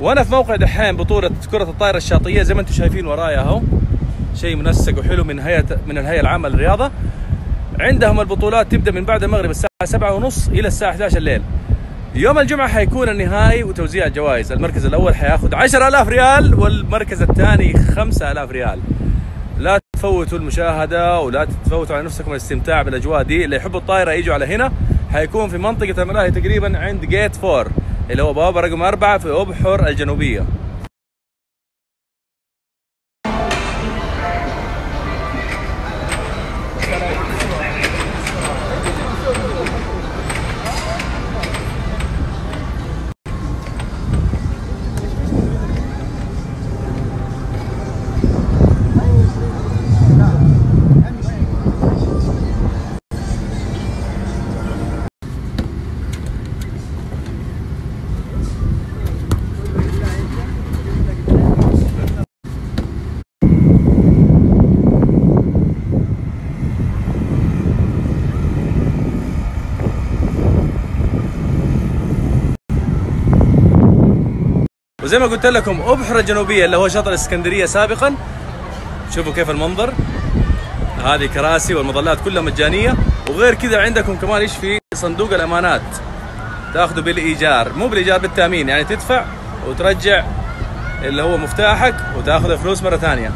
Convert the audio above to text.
وأنا في موقع دحين بطولة كرة الطائرة الشاطئية زي ما أنتم شايفين ورايا اهو. شيء منسق وحلو من هيئه من الهيئة العامة للرياضة. عندهم البطولات تبدأ من بعد المغرب الساعة 7 ونص إلى الساعة 11 الليل. يوم الجمعة حيكون النهائي وتوزيع الجوائز. المركز الأول حيأخذ 10000 ريال والمركز الثاني 5000 ريال. لا تفوتوا المشاهدة ولا تفوتوا على نفسكم الاستمتاع بالأجواء دي. اللي يحبوا الطائرة يجوا على هنا. حيكون في منطقة الملاهي تقريبا عند جيت فور اللي هو بوابة رقم أربعة في أبحر الجنوبية. وزي ما قلت لكم أبحر الجنوبيه اللي هو شاطئ الإسكندرية سابقا. شوفوا كيف المنظر. هذه كراسي والمظلات كلها مجانية. وغير كذا عندكم كمان إيش في؟ صندوق الأمانات. تأخذه بالإيجار. مو بالإيجار بالتأمين. يعني تدفع وترجع اللي هو مفتاحك وتاخذ فلوس مرة ثانية.